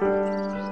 嗯。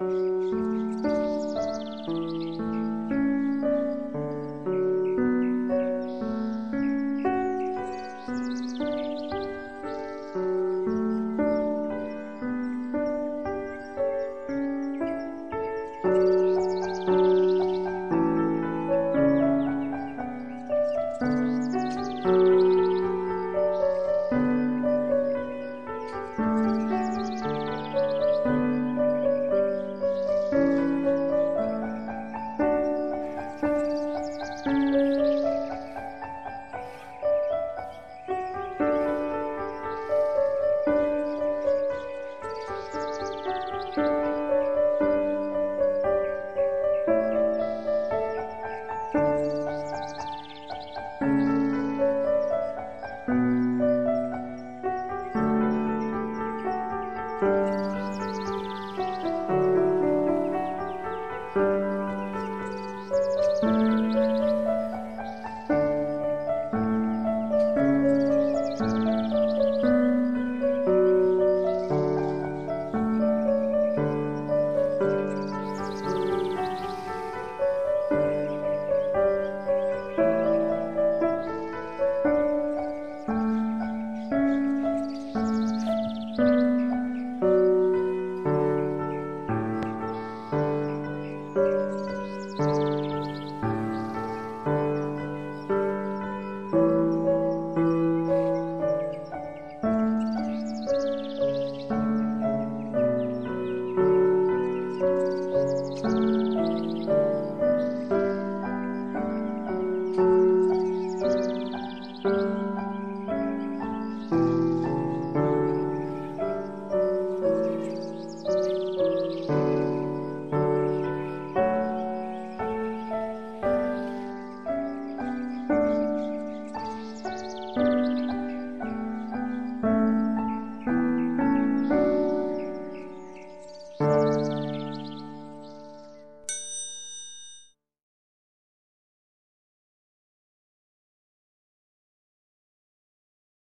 了。